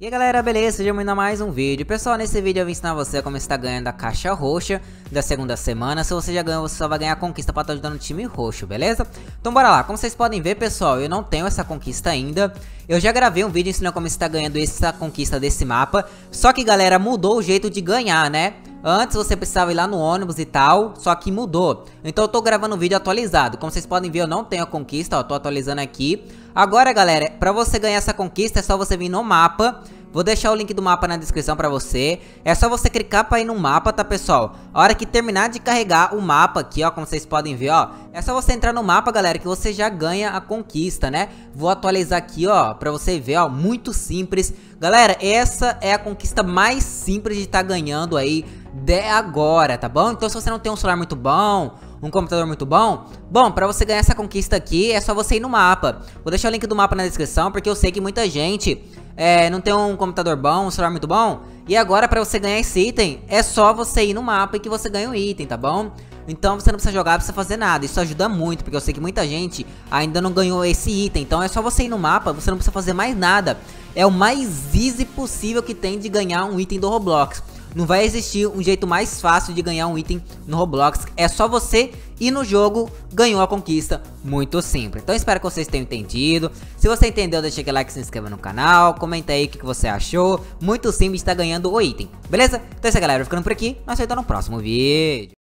E aí galera, beleza? Sejam bem-vindos a mais um vídeo. Pessoal, nesse vídeo eu vou ensinar você como está ganhando a caixa roxa da segunda semana. Se você já ganhou, você só vai ganhar a conquista para estar ajudando o time roxo, beleza? Então bora lá. Como vocês podem ver, pessoal, eu não tenho essa conquista ainda. Eu já gravei um vídeo ensinando como está ganhando essa conquista desse mapa. Só que, galera, mudou o jeito de ganhar, né? Antes você precisava ir lá no ônibus e tal, só que mudou. Então eu tô gravando um vídeo atualizado. Como vocês podem ver, eu não tenho a conquista, ó, tô atualizando aqui. Agora, galera, pra você ganhar essa conquista é só você vir no mapa. Vou deixar o link do mapa na descrição pra você. É só você clicar pra ir no mapa, tá, pessoal? A hora que terminar de carregar o mapa aqui, ó, como vocês podem ver, ó. É só você entrar no mapa, galera, que você já ganha a conquista, né? Vou atualizar aqui, ó, pra você ver, ó, muito simples. Galera, essa é a conquista mais simples de estar tá ganhando aí de agora, tá bom? Então se você não tem um celular muito bom, um computador muito bom, bom, pra você ganhar essa conquista aqui é só você ir no mapa. Vou deixar o link do mapa na descrição, porque eu sei que muita gente é, não tem um computador bom, um celular muito bom, e agora pra você ganhar esse item, é só você ir no mapa e que você ganha o um item, tá bom? Então você não precisa jogar, não precisa fazer nada. Isso ajuda muito, porque eu sei que muita gente ainda não ganhou esse item. Então é só você ir no mapa, você não precisa fazer mais nada. É o mais easy possível que tem de ganhar um item do Roblox. Não vai existir um jeito mais fácil de ganhar um item no Roblox. É só você ir no jogo, ganhou a conquista. Muito simples. Então espero que vocês tenham entendido. Se você entendeu, deixa aquele like, se inscreva no canal. Comenta aí o que, você achou. Muito simples, está ganhando o item. Beleza? Então é isso aí, galera. Ficando por aqui. Nós vemos no próximo vídeo.